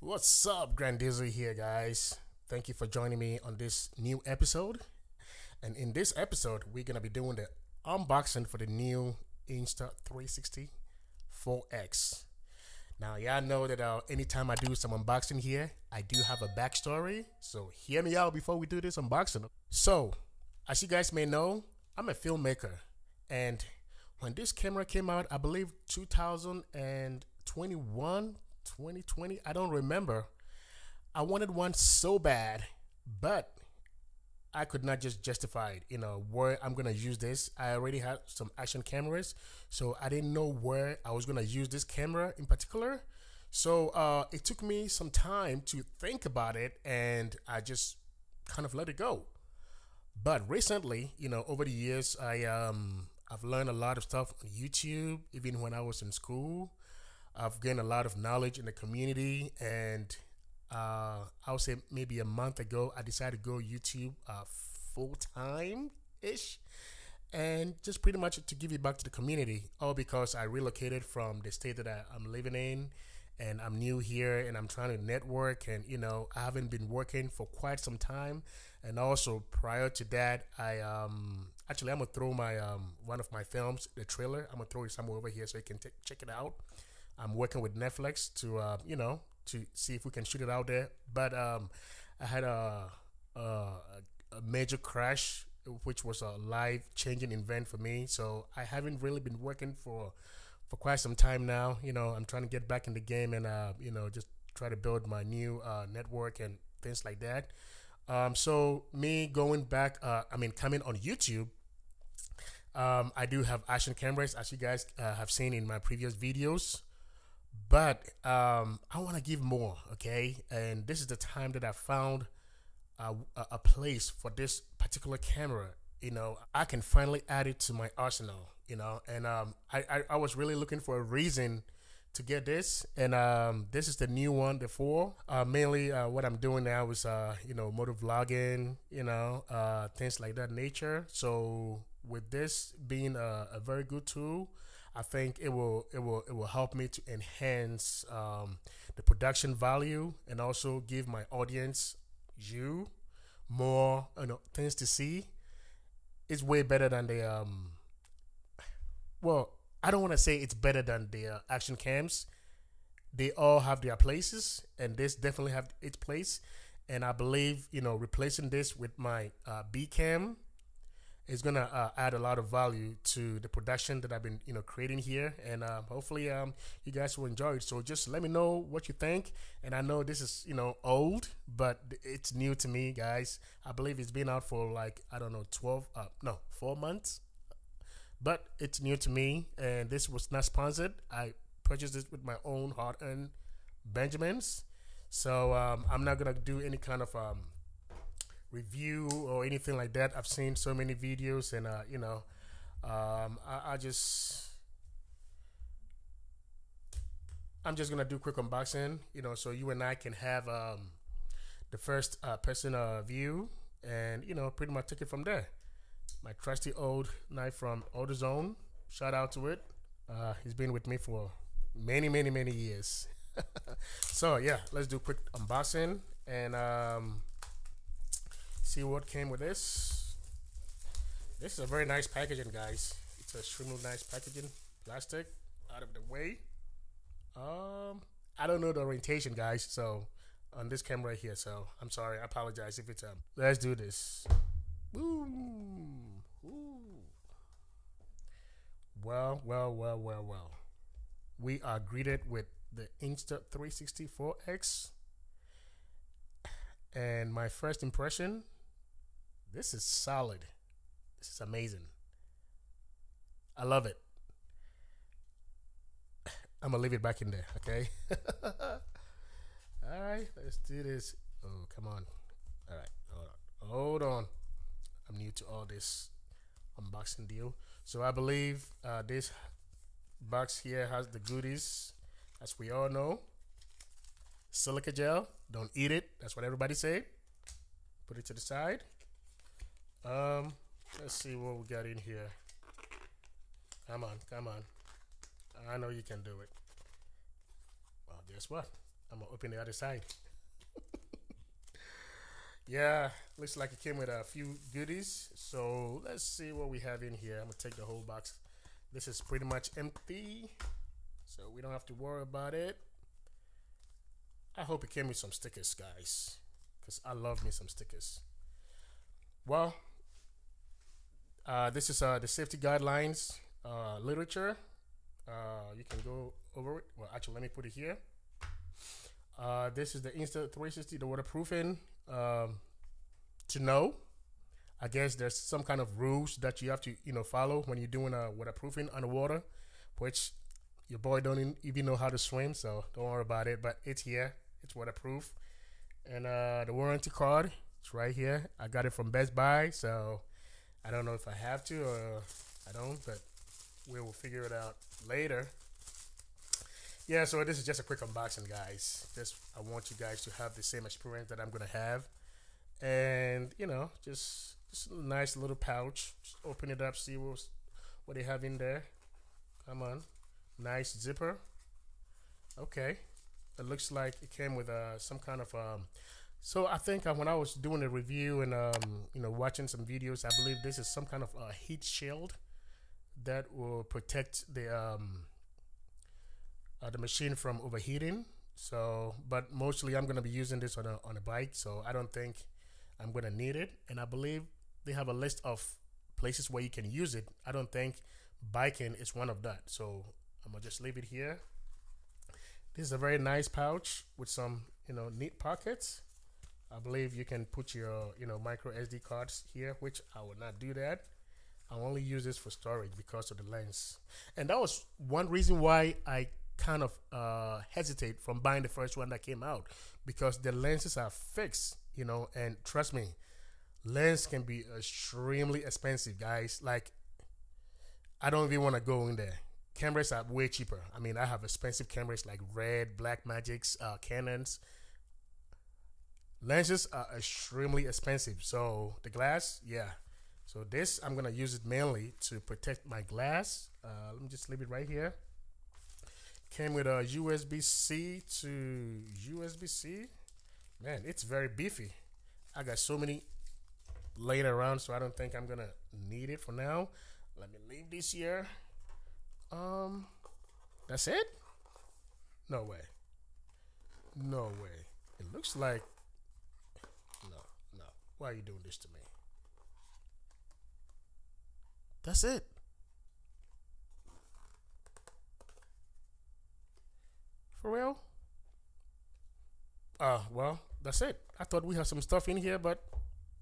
What's up, Grandizzy here, guys? Thank you for joining me on this new episode. And in this episode, we're gonna be doing the unboxing for the new Insta360 4X. Now, y'all know that uh, anytime I do some unboxing here, I do have a backstory. So hear me out before we do this unboxing. So, as you guys may know, I'm a filmmaker, and when this camera came out, I believe 2021, 2020, I don't remember. I wanted one so bad, but I could not just justify it, you know, where I'm gonna use this. I already had some action cameras, so I didn't know where I was gonna use this camera in particular. So uh, it took me some time to think about it, and I just kind of let it go. But recently, you know, over the years, I um, I've learned a lot of stuff on YouTube, even when I was in school. I've gained a lot of knowledge in the community, and uh, I would say maybe a month ago, I decided to go YouTube uh, full time ish, and just pretty much to give it back to the community. All because I relocated from the state that I, I'm living in, and I'm new here, and I'm trying to network, and you know, I haven't been working for quite some time, and also prior to that, I um actually I'm gonna throw my um one of my films, the trailer, I'm gonna throw it somewhere over here so you can t- check it out. I'm working with Netflix to uh, you know to see if we can shoot it out there. But um, I had a, a, a major crash, which was a life changing event for me. So I haven't really been working for for quite some time now. You know, I'm trying to get back in the game and uh, you know just try to build my new uh, network and things like that. Um, so me going back, uh, I mean coming on YouTube. Um, I do have action cameras, as you guys uh, have seen in my previous videos but um, I want to give more, okay? And this is the time that I found a, a, place for this particular camera. You know, I can finally add it to my arsenal. You know, and um, I, I, I was really looking for a reason to get this, and um, this is the new one, the four. Uh, mainly, uh, what I'm doing now is uh, you know, motor vlogging, you know, uh, things like that nature. So with this being a, a very good tool I think it will it will it will help me to enhance um, the production value and also give my audience you more you know things to see. It's way better than the um. Well, I don't want to say it's better than the uh, action cams. They all have their places, and this definitely have its place. And I believe you know replacing this with my uh, B cam is gonna uh, add a lot of value to the production that I've been you know creating here, and uh, hopefully um, you guys will enjoy it. So just let me know what you think. And I know this is you know old, but it's new to me, guys. I believe it's been out for like I don't know twelve, uh, no four months, but it's new to me, and this was not sponsored. I purchased it with my own hard-earned Benjamins, so um, I'm not gonna do any kind of um, review or anything like that. I've seen so many videos, and uh, you know, um, I, I, just I'm just gonna do quick unboxing, you know, so you and I can have um, the first uh, person uh, view, and you know, pretty much take it from there. My trusty old knife from AutoZone. Shout out to it. Uh, he's been with me for many, many, many years. so yeah, let's do quick unboxing and um, see what came with this. This is a very nice packaging, guys. It's a extremely nice packaging. Plastic out of the way. Um, I don't know the orientation, guys. So on this camera here. So I'm sorry. I apologize if it's um. Let's do this. Boom. Ooh. Well, well, well, well, well. We are greeted with the Insta360 4X. And my first impression this is solid. This is amazing. I love it. I'm gonna leave it back in there, okay? All right, let's do this. Oh, come on. All right, hold on. Hold on. I'm new to all this unboxing deal. So I believe uh, this box here has the goodies, as we all know. Silica gel. Don't eat it. That's what everybody say. Put it to the side. Um, let's see what we got in here. Come on, come on. I know you can do it. Well, guess what? I'm gonna open the other side. yeah, looks like it came with a few goodies. So let's see what we have in here. I'm gonna take the whole box. This is pretty much empty, so we don't have to worry about it. I hope it came with some stickers, guys, because I love me some stickers. Well, uh, this is uh, the safety guidelines uh, literature. Uh, you can go over it. Well, actually, let me put it here. Uh, this is the Insta360, the waterproofing. Um, to know, I guess there's some kind of rules that you have to, you know, follow when you're doing a waterproofing underwater, which your boy don't even know how to swim, so don't worry about it. But it's here, it's waterproof, and the warranty card, it's right here. I got it from Best Buy, so I don't know if I have to or I don't, but we will figure it out later. Yeah, so this is just a quick unboxing, guys. Just I want you guys to have the same experience that I'm gonna have, and you know, just just a nice little pouch. Just open it up, see what what they have in there. Come on, nice zipper. Okay, it looks like it came with uh, some kind of um, so I think uh, when I was doing a review and um, you know watching some videos, I believe this is some kind of a heat shield that will protect the um, uh, the machine from overheating. So, but mostly I'm gonna be using this on a on a bike, so I don't think I'm gonna need it. And I believe they have a list of places where you can use it. I don't think biking is one of that. So I'm gonna just leave it here. This is a very nice pouch with some you know neat pockets. I believe you can put your you know micro SD cards here, which I will not do that. I only use this for storage because of the lens, and that was one reason why I kind of uh, hesitate from buying the first one that came out because the lenses are fixed, you know, and trust me, lens can be extremely expensive, guys. Like, I don't even want to go in there. Cameras are way cheaper. I mean, I have expensive cameras like Red, Blackmagics, uh, Canons. Lenses are extremely expensive. So the glass, yeah. So this, I'm gonna use it mainly to protect my glass. Uh, let me just leave it right here. Came with a USB-C to USB-C. Man, it's very beefy. I got so many laying around, so I don't think I'm gonna need it for now. Let me leave this here. Um, that's it? No way. No way. It looks like. Why are you doing this to me? That's it. For real? Uh, well, that's it. I thought we had some stuff in here, but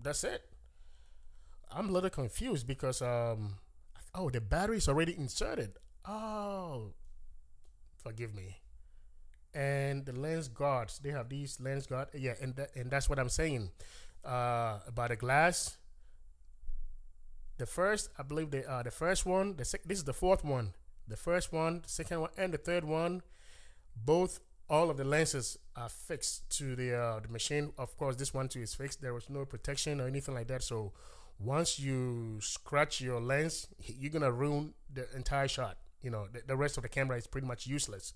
that's it. I'm a little confused because um oh the battery is already inserted. Oh forgive me. And the lens guards, they have these lens guard. Yeah, and and that's what I'm saying. Uh about the glass. The first, I believe the uh the first one, the this is the fourth one. The first one, the second one, and the third one both all of the lenses are fixed to the uh, the machine. Of course, this one too is fixed. There was no protection or anything like that. So once you scratch your lens, you're gonna ruin the entire shot. You know, the, the rest of the camera is pretty much useless.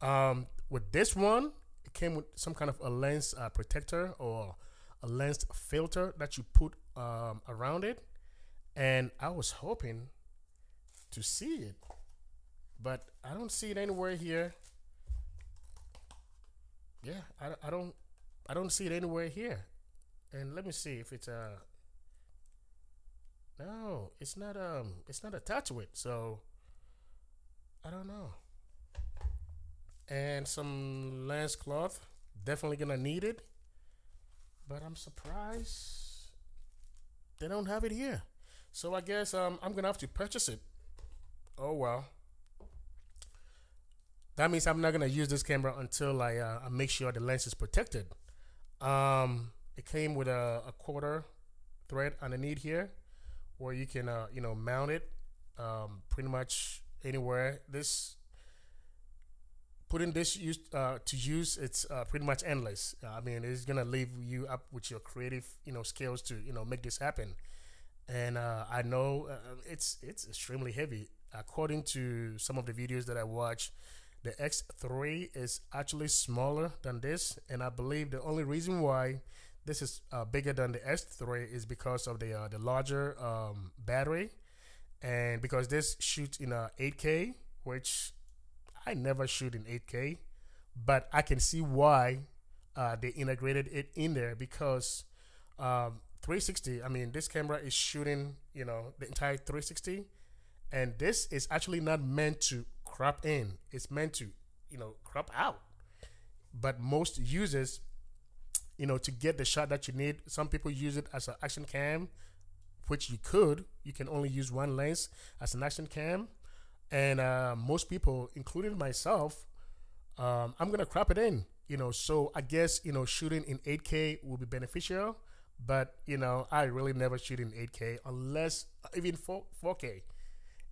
Um, with this one, it came with some kind of a lens uh, protector or a lens filter that you put um, around it, and I was hoping to see it, but I don't see it anywhere here yeah, I, I don't I don't see it anywhere here. And let me see if it's uh no, it's not um it's not attached to it, so I don't know. And some lens cloth, definitely gonna need it. But I'm surprised they don't have it here. So I guess um I'm gonna have to purchase it. Oh well that means I'm not gonna use this camera until I, uh, I make sure the lens is protected. Um, it came with a, a quarter thread underneath here, where you can uh, you know mount it um, pretty much anywhere. This putting this use uh, to use it's uh, pretty much endless. I mean, it's gonna leave you up with your creative you know skills to you know make this happen. And uh, I know uh, it's it's extremely heavy. According to some of the videos that I watch, The X3 is actually smaller than this, and I believe the only reason why this is uh, bigger than the X3 is because of the uh, the larger um, battery, and because this shoots in a 8K, which I never shoot in 8K, but I can see why uh, they integrated it in there because um, 360. I mean, this camera is shooting you know the entire 360, and this is actually not meant to crop in. It's meant to you know crop out. But most users you know, to get the shot that you need. Some people use it as an action cam, which you could. You can only use one lens as an action cam. And uh, most people, including myself, um, I'm gonna crop it in. You know, so I guess you know shooting in 8K will be beneficial, but you know I really never shoot in 8K unless even 4, 4K.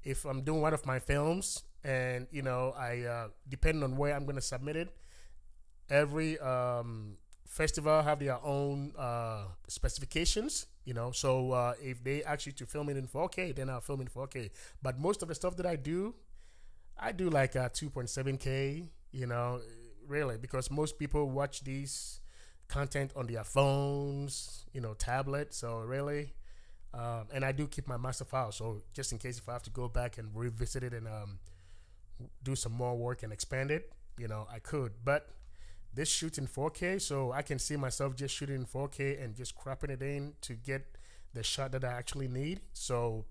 If I'm doing one of my films and you know I uh, depending on where I'm gonna submit it, every um, festival have their own uh, specifications, you know. So uh, if they ask you to film it in 4K, then I'll film in 4K. But most of the stuff that I do, I do like a 2.7K, you know, really, because most people watch these content on their phones, you know, tablet. So really, um, and I do keep my master file. So just in case if I have to go back and revisit it and um, do some more work and expand it, you know, I could. But this shoots in 4K, so I can see myself just shooting in 4K and just cropping it in to get the shot that I actually need. So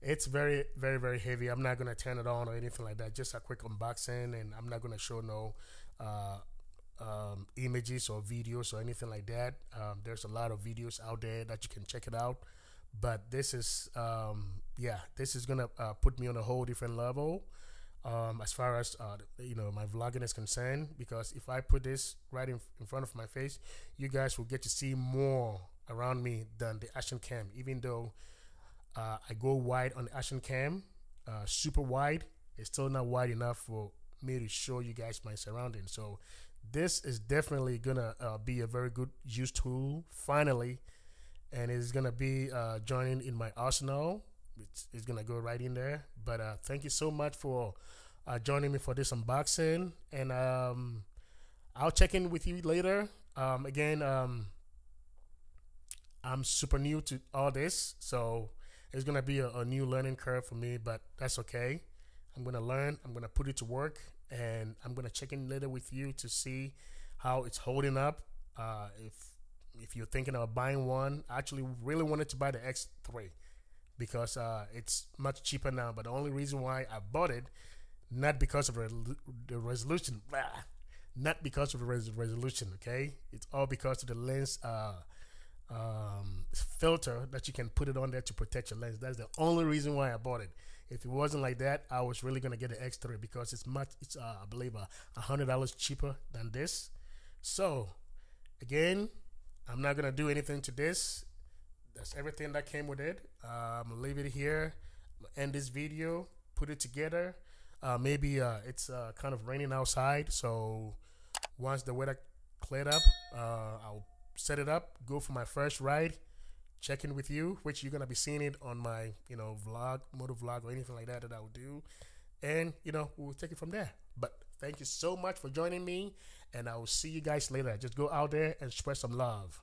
it's very, very, very heavy. I'm not gonna turn it on or anything like that. Just a quick unboxing, and I'm not gonna show no uh, um, images or videos or anything like that. Um, there's a lot of videos out there that you can check it out, but this is, um, yeah, this is gonna uh, put me on a whole different level um, as far as uh, you know my vlogging is concerned because if I put this right in, in front of my face you guys will get to see more around me than the action cam. Even though uh, I go wide on the action cam uh, super wide it's still not wide enough for me to show you guys my surroundings. So this is definitely gonna uh, be a very good use tool finally. And it's gonna be uh, joining in my arsenal it's, it's gonna go right in there. But uh, thank you so much for uh, joining me for this unboxing, and um, I'll check in with you later. Um, again, um, I'm super new to all this, so it's gonna be a, a new learning curve for me, but that's okay. I'm gonna learn. I'm gonna put it to work, and I'm gonna check in later with you to see how it's holding up. Uh, if if you're thinking of buying one, I actually really wanted to buy the X3 because uh, it's much cheaper now. But the only reason why I bought it, not because of the resolution, blah, not because of the res resolution. Okay, it's all because of the lens uh, um, filter that you can put it on there to protect your lens. That's the only reason why I bought it. If it wasn't like that, I was really gonna get the X3 because it's much. It's uh, I believe a hundred dollars cheaper than this. So again, I'm not gonna do anything to this that's everything that came with it. I'm gonna leave it here. end this video. Put it together. Uh, maybe uh, it's uh, kind of raining outside, so once the weather cleared up, uh, I'll set it up. Go for my first ride. Check in with you, which you're gonna be seeing it on my you know vlog, motor vlog, or anything like that that I will do, and you know we'll take it from there. But thank you so much for joining me, and I will see you guys later. Just go out there and spread some love.